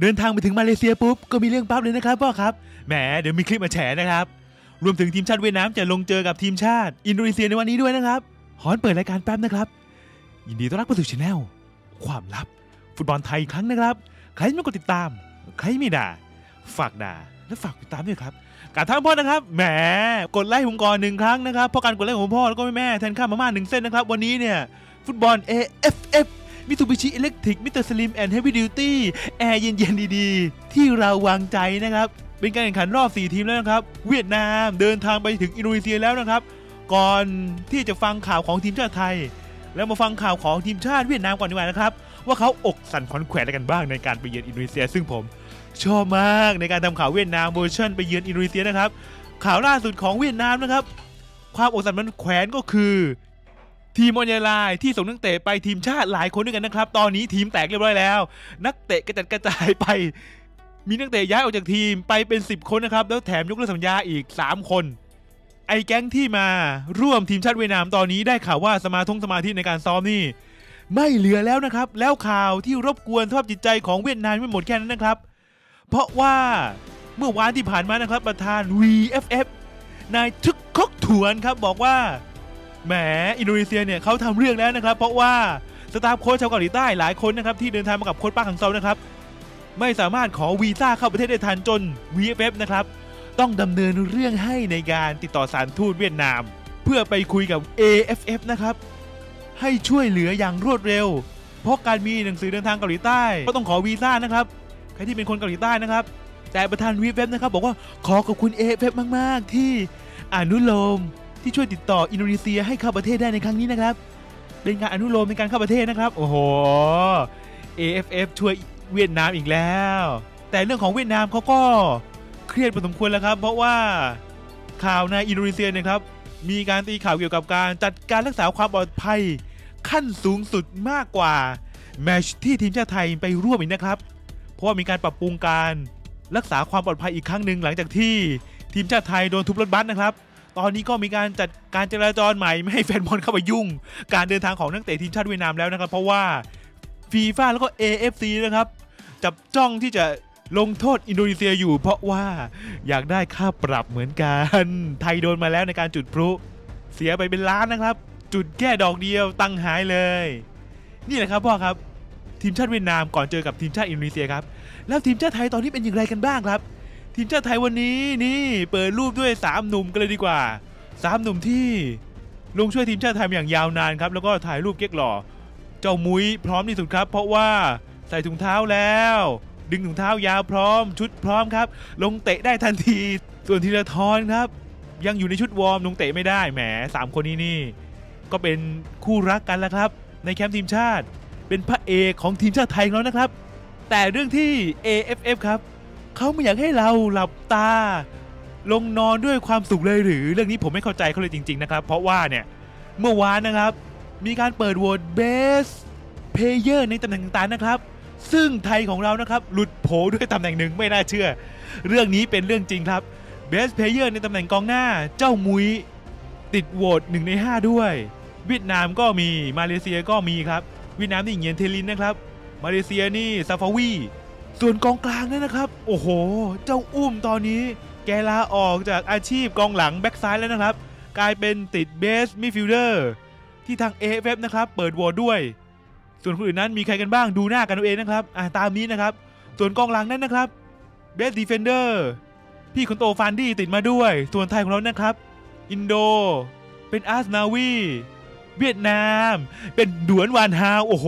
เดินทางไปถึงมาเลเซียปุ๊บก็มีเรื่องปั๊บเลยนะครับพ่อครับแหมเดี๋ยวมีคลิปมาแฉนะครับ รวมถึงทีมชาติเวียดนามจะลงเจอกับทีมชาติ อินโดนีเซียในวันนี้ด้วยนะครับก่อนเปิดรายการแป๊บนะครับ ยินดีต้อนรับเข้าสู่ channel ความลับ ฟุตบอลไทยอีกครั้งนะครับ ใครไม่กดติดตาม ใครไม่ด่า ฝากด่าและฝากติดตามด้วยครับการทางพ่อนะครับแหมกดไลค์ผมก่อนหนึ่งครั้งนะครับเพราะการกดไลค์ของพ่อแล้วก็แม่แทนค่ามาม่าหนึ่งเส้นนะครับ วันนี้เนี่ยฟุตบอล AFF Mitsubishi Electric Mr. Slim and Heavy Duty แอร์เย็นๆดีๆ ที่เราวางใจนะครับ เป็นการแข่งขันรอบ 4 ทีมแล้วนะครับ เวียดนามเดินทางไปถึงอินโดนีเซียแล้วนะครับ ก่อนที่จะฟังข่าวของทีมชาติไทย แล้วมาฟังข่าวของทีมชาติเวียดนามก่อนดีกว่านะครับ ว่าเขาอกสั่นขวัญแขวนอะไรกันบ้างในการไปเยือนอินโดนีเซีย ซึ่งผมชอบมากในการทำข่าวเวียดนามเวอร์ชันไปเยือนอินโดนีเซียนะครับข่าวล่าสุดของเวียดนามนะครับ ความอกสั่นมันแขวนก็คือ ทีมออนไลน์ที่ส่งนักเตะไปทีมชาติหลายคนด้วยกันนะครับ ตอนนี้ทีมแตกเรียบร้อยแล้ว นักเตะกระจัดกระจายไป มีนักเตะย้ายออกจากทีมไปเป็น 10 คนนะครับ แล้วแถมยกเลิกสัญญาอีก 3 คน ไอ้แก๊งที่มาร่วมทีมชาติเวียดนามตอนนี้ได้ข่าวว่าสมาทงสมาธิในการซ้อมนี่ ไม่เหลือแล้วนะครับ แล้วข่าวที่รบกวนสภาพจิตใจของเวียดนามไม่หมดแค่นั้นนะครับ เพราะว่าเมื่อวานที่ผ่านมานะครับประธาน VFF นายทึกคกถวนครับบอกว่า แหมอินโดนีเซียเนี่ยเขาทำเรื่องแล้วนะครับ เพราะว่าสตาฟโค้ชชาวเกาหลีใต้หลายคนนะครับที่เดินทางมากับโค้ชป้าขังเซานะครับ ไม่สามารถขอวีซ่าเข้าประเทศได้ทันจน VFF นะครับ ต้องดำเนินเรื่องให้ในการติดต่อสารทูตเวียดนาม เพื่อไปคุยกับ AFF นะครับ ให้ช่วยเหลืออย่างรวดเร็ว เพราะการมีหนังสือเดินทางเกาหลีใต้ ก็ต้องขอวีซ่านะครับใครที่เป็นคนเกาหลีใต้นะครับ แต่ประธาน VFF นะครับบอกว่าขอขอบคุณ AFF มาก ๆ ที่อนุโลม ที่ช่วยติดต่ออินโดนีเซียให้เข้าประเทศได้ในครั้งนี้นะครับ เป็นการอนุโลมในการเข้าประเทศนะครับ โอ้โห AFF ช่วยเวียดนามอีกแล้ว แต่เรื่องของเวียดนามเขาก็เครียดพอสมควรแล้วครับ เพราะว่าข่าวในอินโดนีเซียนะครับ มีการตีข่าวเกี่ยวกับการจัดการรักษาความปลอดภัย ขั้นสูงสุดมากกว่าแมชที่ทีมชาติไทยไปร่วมอีกนะครับ เพราะว่ามีการปรับปรุงการรักษาความปลอดภัยอีกครั้งหนึ่งหลังจากที่ทีมชาติไทยโดนทุบรถบัสนะครับ ตอนนี้ก็มีการจัดการจราจรใหม่ไม่ให้แฟนบอลเข้าไปยุ่ง การเดินทางของนักเตะทีมชาติเวียดนามแล้วนะครับเพราะว่าฟีฟ่าแล้วก็ AFC นะครับจับจ้องที่จะลงโทษอินโดนีเซียอยู่ เพราะว่าอยากได้ค่าปรับเหมือนกัน ไทยโดนมาแล้วในการจุดพลุเสียไปเป็นล้านนะครับ จุดแค่ดอกเดียวตังหายเลย นี่แหละครับพ่อครับ ทีมชาติเวียดนามก่อนเจอกับทีมชาติอินโดนีเซียครับ แล้วทีมชาติไทยตอนนี้เป็นอย่างไรกันบ้างครับ ทีมชาติไทยวันนี้นี่เปิดรูปด้วย 3 หนุ่มกันเลยดีกว่า 3 หนุ่มที่ลงช่วยทีมชาติไทยอย่างยาวนานครับ แล้วก็ถ่ายรูปเก๊กหล่อ เจ้ามุ้ยพร้อมที่สุดครับ เพราะว่าใส่ถุงเท้าแล้ว ดึงถุงเท้ายาวพร้อม ชุดพร้อมครับ ลงเตะได้ทันที ส่วนธีรทรครับ ยังอยู่ในชุดวอร์มลงเตะไม่ได้แหมสามคนนี้นี่ ก็เป็นคู่รักกันแล้วครับ ในแคมป์ทีมชาติ เป็นพระเอกของทีมชาติไทยของเรานะครับ แต่เรื่องที่ AFF ครับ เขาไม่อยากให้เราหลับตา ลงนอนด้วยความสุขเลยหรือ เรื่องนี้ผมไม่เข้าใจเขาเลยจริง ๆ นะครับ เพราะว่าเนี่ย เมื่อวานนะครับ มีการเปิดโหวต Best Player ในตำแหน่งต่างๆนะครับ ซึ่งไทยของเรานะครับ หลุดโผด้วยตำแหน่งหนึ่งไม่น่าเชื่อ เรื่องนี้เป็นเรื่องจริงครับ Best Player ในตำแหน่งกองหน้า เจ้ามุ้ยติดโหวต1ใน 5 ด้วย เวียดนามก็มีมาเลเซียก็มีครับเวียดนามนี่เหงียนเตียนลินห์นะครับ มาเลเซียนี่ซาฟาวี ส่วนกองกลางนั่นนะครับ โอ้โห เจ้าอุ้มตอนนี้ แกลาออกจากอาชีพกองหลังแบ็กซ้ายแล้วนะครับ กลายเป็นติด Best Midfielderที่ทาง AFF นะครับ เปิดโหวตด้วย ส่วนคนอื่นนั้นมีใครกันบ้างดูหน้ากันเอาเองนะครับอ่าตามนี้นะครับ ส่วนกองหลังนั้นนะครับ Best Defender พี่คนโตฟานดี้ติดมาด้วย ส่วนไทยของเรานะครับ อินโด เป็นอาร์สนาวี เวียดนาม เป็นดวนวานฮาวโอ้โห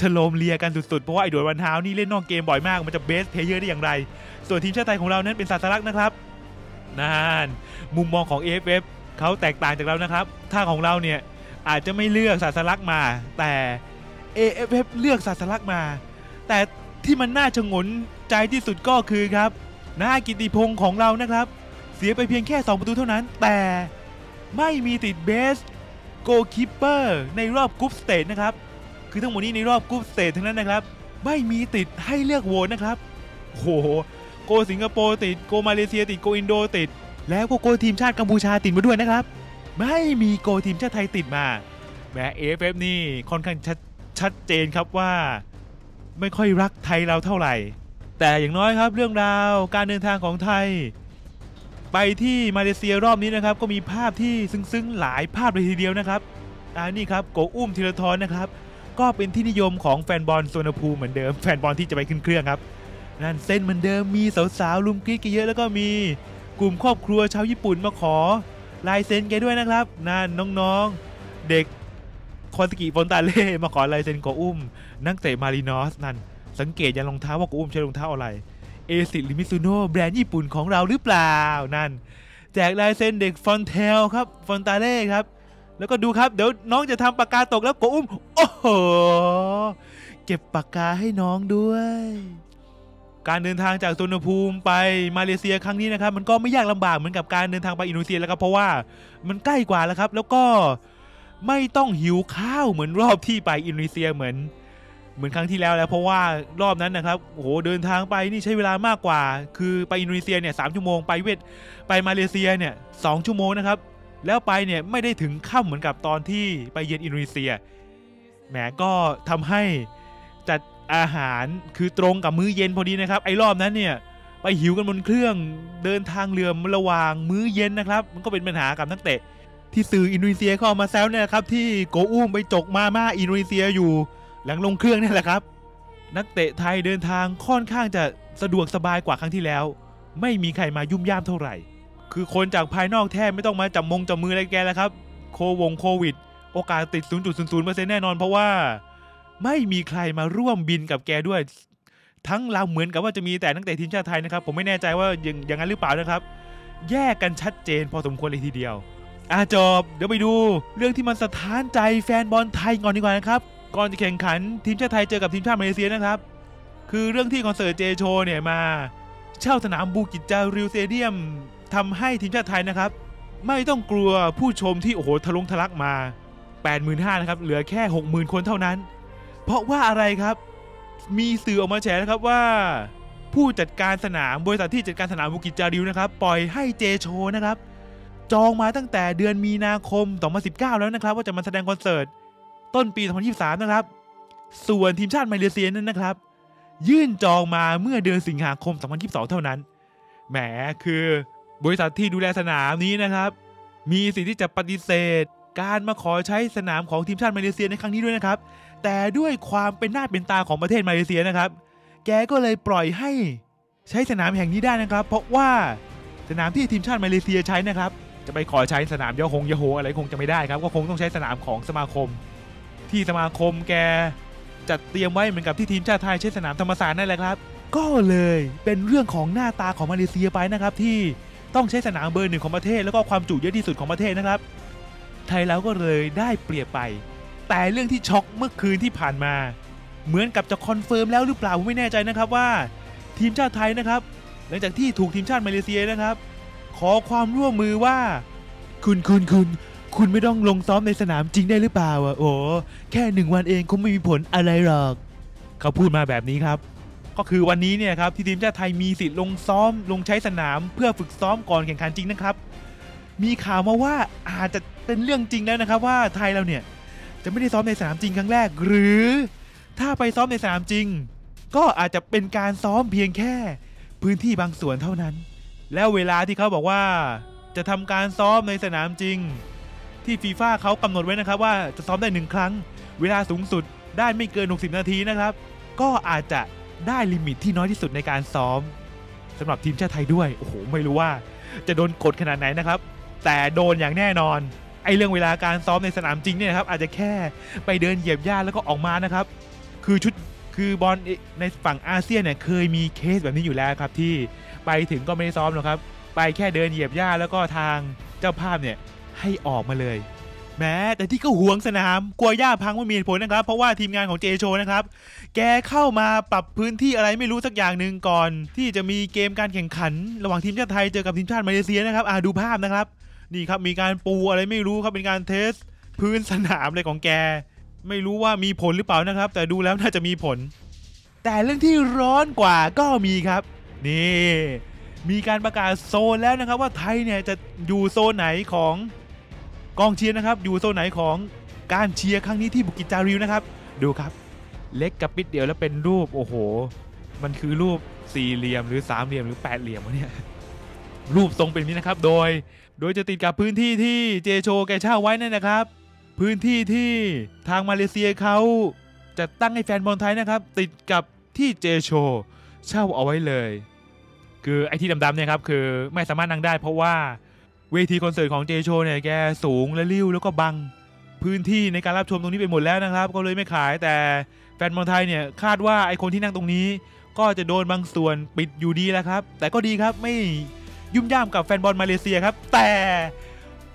สโลมเลียกันสุดๆ เพราะว่าไอ้ดวนวานฮานี่เล่นนอกเกมบ่อยมาก มันจะ Best Player ได้อย่างไร ส่วนทีมชาติไทยของเรานั้นเป็นศศลักษณ์นะครับนั่นมุมมองของ AFF เขาแตกต่างจากเรานะครับ ถ้าของเราเนี่ยอาจจะไม่เลือกศศลักษณ์มา แต่ AFF เลือกศศลักษณ์มา แต่ที่มันน่าฉงนใจที่สุดก็คือครับนากิติพงศ์ของเรานะครับ เสียไปเพียงแค่ 2 ประตูเท่านั้น แต่ไม่มีติด Best Goalkeeper ในรอบ group stage นะครับ คือทั้งหมดนี้ในรอบ group stage ทั้งนั้นนะครับ ไม่มีติดให้เลือกโหวตนะครับโอ้โหโกล์สิงคโปร์ติดโกล์มาเลเซียติดโกล์อินโดติด แล้วก็โกล์ทีมชาติกัมพูชาติดมาด้วยนะครับ ไม่มีโกล์ทีมชาติไทยติดมาแม้ AFF นี่ค่อนข้างชัดชัดเจนครับว่า ไม่ค่อยรักไทยเราเท่าไหร่ แต่อย่างน้อยครับเรื่องราวการเดินทางของไทย ไปที่มาเลเซียรอบนี้นะครับ ก็มีภาพที่ซึ้งๆหลายภาพเลยทีเดียวนะครับอ่านี่ครับโกอุ้มธีราทรนะครับ ก็เป็นที่นิยมของแฟนบอลสุวรรณภูมิเหมือนเดิม แฟนบอลที่จะไปขึ้นเครื่องครับ นั่นเส้นเหมือนเดิมมีสาวๆรุมกรี๊ดกันเยอะแล้วก็มีกลุ่มครอบครัวชาวญี่ปุ่นมาขอลายเซ็นแกด้วยนะครับนั่นน้องๆ เด็กคาวาซากิ ฟรอนตาเล่มาขอลายเซ็นโกอุ้ม นักเตะมารินอสนั่นสังเกตยันรองเท้าว่าโกอุ้มใช้รองเท้าอะไร Asics Mizuno แบรนด์ญี่ปุ่นของเราหรือเปล่านั่น แจกลายเซ็นเด็กฟอนเทลครับฟรอนตาเล่ครับ แล้วก็ดูครับเดี๋ยวน้องจะทำปากกาตกแล้วโกอุ้ม โอ้โห เก็บปากกาให้น้องด้วย การเดินทางจากสุวรรภูมิไปมาเลเซียครั้งนี้นะครับ มันก็ไม่ยากลำบากเหมือนกับการเดินทางไปอินโดนีเซียแล้วครับเพราะว่ามันใกล้กว่าแล้วครับ แล้วก็ไม่ต้องหิวข้าวเหมือนรอบที่ไปอินโดนีเซียเหมือน เหมือนครั้งที่แล้วแล้วเพราะว่ารอบนั้นนะครับโอ้โหเดินทางไปนี่ใช้เวลามากกว่า คือไปอินโดนีเซียเนี่ยสามชั่วโมงไปเวทไปมาเลเซียเนี่ยสองชั่วโมงนะครับ แล้วไปเนี่ยไม่ได้ถึงค่ำเหมือนกับตอนที่ไปเยือนอินโดนีเซีย แหมก็ทำให้จัดอาหารคือตรงกับมื้อเย็นพอดีนะครับ ไอ้รอบนั้นเนี่ยไปหิวกันบนเครื่องเดินทางเรือระหว่างมื้อเย็นนะครับ มันก็เป็นปัญหากับนักเตะ ที่สื่ออินโดนีเซียเข้ามาแซวเนี่ยนะครับที่โกอุ้มไปจกมาม่าอินโดนีเซียอยู่หลังลงเครื่องนี่แหละครับ นักเตะไทยเดินทางค่อนข้างจะสะดวกสบายกว่าครั้งที่แล้ว ไม่มีใครมายุ่มย่ามเท่าไหร่ คือคนจากภายนอกแทบไม่ต้องมาจับมงจับมืออะไรแกแล้วครับ โควงโควิด โอกาสติด 0.00%แน่นอนเพราะว่า ไม่มีใครมาร่วมบินกับแกด้วย ทั้งเราเหมือนกับว่าจะมีแต่นักเตะทีมชาติไทยนะครับ ผมไม่แน่ใจว่าอย่างอย่างนั้นหรือเปล่านะครับ แยกกันชัดเจนพอสมควรเลยทีเดียวอาจบ เดี๋ยวไปดูเรื่องที่มันสะท้านใจแฟนบอลไทยก่อนดีกว่านะครับ ก่อนจะแข่งขันทีมชาติไทยเจอกับทีมชาติมาเลเซียนะครับ คือเรื่องที่คอนเสิร์ตเจโชเนี่ยมา เช่าสนามบูกิจจาริวเตเดียม ทำให้ทีมชาติไทยนะครับ ไม่ต้องกลัวผู้ชมที่โอ้โหทะลงทะลักมา 85,000นะครับเหลือแค่ 60,000 คนเท่านั้น เพราะว่าอะไรครับ มีสื่อออกมาแฉนะครับว่า ผู้จัดการสนามบริษัทที่จัดการสนามบูกิจจาริวนะครับ ปล่อยให้เจโชนะครับ จองมาตั้งแต่เดือนมีนาคม 2019 แล้วนะครับ ว่าจะมาแสดงคอนเสิร์ตต้นปี 2023 นะครับ ส่วนทีมชาติมาเลเซียนั้นนะครับ ยื่นจองมาเมื่อเดือนสิงหาคม 2022 เท่านั้น แหมคือ บริษัทที่ดูแลสนามนี้นะครับ มีสิทธิ์ที่จะปฏิเสธ การมาขอใช้สนามของทีมชาติมาเลเซียในครั้งนี้ด้วยนะครับ แต่ด้วยความเป็นหน้าเป็นตาของประเทศมาเลเซียนะครับ แกก็เลยปล่อยให้ใช้สนามแห่งนี้ได้นะครับ เพราะว่าสนามที่ทีมชาติมาเลเซียใช้นะครับ จะไปขอใช้สนามยาฮงยโฮอะไรคงจะไม่ได้ครับ ก็คงต้องใช้สนามของสมาคม ที่สมาคมแกจัดเตรียมไว้เหมือนกับที่ทีมชาติไทยใช้สนามธรรมศาสตร์นั่นแหละครับ ก็เลยเป็นเรื่องของหน้าตาของมาเลเซียไปนะครับที่ ต้องใช้สนามเบอร์หนึ่งของประเทศแล้วก็ความจุเยอะที่สุดของประเทศนะครับ ไทยเราก็เลยได้เปรียบไป แต่เรื่องที่ช็อกเมื่อคืนที่ผ่านมา เหมือนกับจะ confirm แล้วหรือเปล่าผมไม่แน่ใจนะครับว่า ทีมชาติไทยนะครับ หลังจากที่ถูกทีมชาติมาเลเซียนะครับ ขอความร่วมมือว่า คุณคุณคุณคุณไม่ต้องลงซ้อมในสนามจริงได้หรือเปล่าอะโอ้แค่หนึ่งวันเองคงไม่มีผลอะไรหรอก เขาพูดมาแบบนี้ครับ ก็คือวันนี้เนี่ยครับที่ทีมชาติไทยมีสิทธิ์ลงซ้อมลงใช้สนาม เพื่อฝึกซ้อมก่อนแข่งขันจริงนะครับ มีข่าวมาว่าอาจจะเป็นเรื่องจริงแล้วนะครับ ว่าไทยเราเนี่ยจะไม่ได้ซ้อมในสนามจริงครั้งแรก หรือถ้าไปซ้อมในสนามจริง ก็อาจจะเป็นการซ้อมเพียงแค่ พื้นที่บางส่วนเท่านั้น แล้วเวลาที่เขาบอกว่า จะทำการซ้อมในสนามจริง ที่ฟีฟ่าเขากำหนดไว้นะครับว่าจะซ้อมได้หนึ่งครั้ง เวลาสูงสุดได้ไม่เกิน 60 นาทีนะครับ ก็อาจจะ ได้ limit ที่น้อยที่สุดในการซ้อมสำหรับทีมชาติไทยด้วยโอ้โหไม่รู้ว่าจะโดนกดขนาดไหนนะครับ แต่โดนอย่างแน่นอนไอ้เรื่องเวลาการซ้อมในสนามจริงเนี่ยครับอาจจะแค่ไปเดินเหยียบหญ้าแล้วก็ออกมานะครับ คือชุดคือบอลในฝั่งอาเซียนเนี่ยเคยมีเคสแบบนี้อยู่แล้วครับ ที่ไปถึงก็ไม่ได้ซ้อมหรอกครับ ไปแค่เดินเหยียบหญ้าแล้วก็ทางเจ้าภาพเนี่ยให้ออกมาเลย แม้แต่ที่ก็หวงสนามกลัวหญ้าพังไม่มีผลนะครับ เพราะว่าทีมงานของเจโชนะครับ แกเข้ามาปรับพื้นที่อะไรไม่รู้สักอย่างหนึ่งก่อน ที่จะมีเกมการแข่งขัน ระหว่างทีมชาติไทยเจอกับทีมชาติมาเลเซียนะครับอ่าดูภาพนะครับ นี่ครับมีการปูอะไรไม่รู้ครับเป็นการเทส พื้นสนามอะไรของแก ไม่รู้ว่ามีผลหรือเปล่านะครับ แต่ดูแล้วน่าจะมีผล แต่เรื่องที่ร้อนกว่าก็มีครับ นี่ มีการประกาศโซนแล้วนะครับว่าไทยเนี่ยจะอยู่โซนไหนของ กองเชียร์นะครับอยู่โซนไหนของการเชียร์ครั้งนี้ที่บุกิจจาริวนะครับ ดูครับ เล็กกับปิดเดียวแล้วเป็นรูปโอ้โห มันคือรูปสี่เหลี่ยมหรือสามเหลี่ยมหรือแปดเหลี่ยมวะเนี่ยรูปทรงเป็นนี้นะครับ โดย โดยจะติดกับพื้นที่ที่เจโชแกเช่าไว้นั่นนะครับ พื้นที่ที่ทางมาเลเซียเขาจะตั้งให้แฟนบอลไทยนะครับ ติดกับที่เจโชเช่าเอาไว้เลย คือไอ้ที่ดำๆเนี่ยครับคือไม่สามารถนั่งได้เพราะว่า เวทีคอนเสิร์ตของเจโชเนี่ยแกสูงและริ้วแล้วก็บัง พื้นที่ในการรับชมตรงนี้ไปหมดแล้วนะครับ ก็เลยไม่ขายแต่แฟนบอลไทยเนี่ยคาดว่าไอคนที่นั่งตรงนี้ ก็จะโดนบางส่วนปิดอยู่ดีแล้วครับ แต่ก็ดีครับไม่ยุ่มย่ามกับแฟนบอลมาเลเซียครับ แต่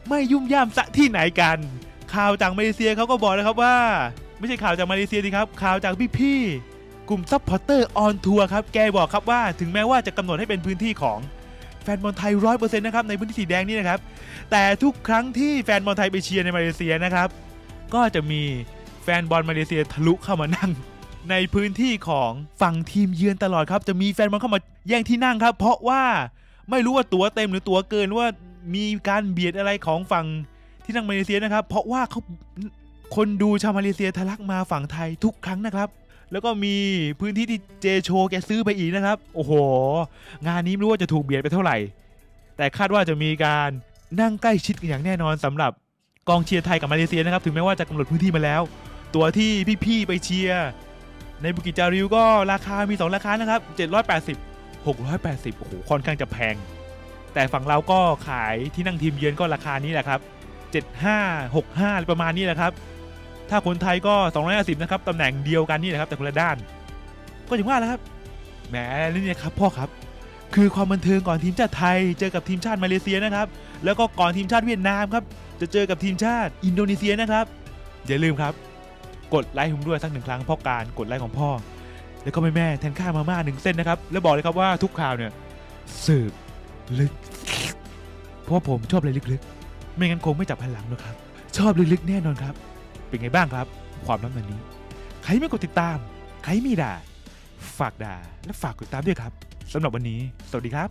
ไม่ยุ่มย่ามซะที่ไหนกัน ข่าวจากมาเลเซียเขาก็บอกนะครับว่า ไม่ใช่ข่าวจากมาเลเซียดีครับ ข่าวจากพี่ๆกลุ่ม supporter on tour ครับแกบอกครับว่าถึงแม้ว่าจะกำหนดให้เป็นพื้นที่ของ แฟนบอลไทยร้อยเปอร์เซ็นต์นะครับในพื้นที่สีแดงนี่นะครับ แต่ทุกครั้งที่แฟนบอลไทยไปเชียร์ในมาเลเซียนะครับ ก็จะมีแฟนบอลมาเลเซียทะลุเข้ามานั่ง ในพื้นที่ของฝั่งทีมเยือนตลอดครับ จะมีแฟนบอลเข้ามาแย่งที่นั่งครับ เพราะว่าไม่รู้ว่าตั๋วเต็มหรือตั๋วเกินว่ามีการเบียดอะไรของฝั่งที่นั่งมาเลเซียนะครับ เพราะว่าเขาคนดูชาวมาเลเซียทะลักมาฝั่งไทยทุกครั้งนะครับ แล้วก็มีพื้นที่ที่เจโชแกซื้อไปอีกนะครับ โอ้โห งานนี้ไม่รู้ว่าจะถูกเบียดไปเท่าไหร่ แต่คาดว่าจะมีการนั่งใกล้ชิดกันอย่างแน่นอนสำหรับกองเชียร์ไทยกับมาเลเซียนะครับ ถึงแม้ว่าจะกำหนดพื้นที่มาแล้ว ตัวที่พี่ๆไปเชียร์ในบุกิจจาริวก็ราคามี 2 ราคานะครับ 780 680 โอ้โห ค่อนข้างจะแพง แต่ฝั่งเราก็ขายที่นั่งทีมเยือนก็ราคานี้แหละครับ 75 65อะไรประมาณนี้แหละครับ ถ้าคนไทยก็250นะครับตำแหน่งเดียวกันนี่แหละครับแต่คนละด้าน ก็ถึงว่าแล้วครับแหมนี่นี่ยครับ พ่อครับ คือความบันเทิงก่อนทีมชาติไทย เจอกับทีมชาติมาเลเซียนะครับ แล้วก็ก่อนทีมชาติเวียดนามครับจะเจอกับทีมชาติอินโดนีเซียนะครับ อย่าลืมครับ กดไลค์ผมด้วยสักหนึ่งครั้งพ่อการกดไลค์ของพ่อ แล้วก็แม่แม่แทนข้ามาม่าหนึ่งเส้นนะครับ แล้วบอกเลยครับว่าทุกข่าวเนี่ยสืบลึกเพราะผมชอบอะไรลึกๆ ไม่งั้นคงไม่จับพันหลังหรอกครับ ชอบลึกๆแน่นอนครับ เป็นไงบ้างครับ ความลับวันนี้ ใครไม่กดติดตาม ใครมีด่า ฝากด่าและฝากกดติดตามด้วยครับสำหรับวันนี้ สวัสดีครับ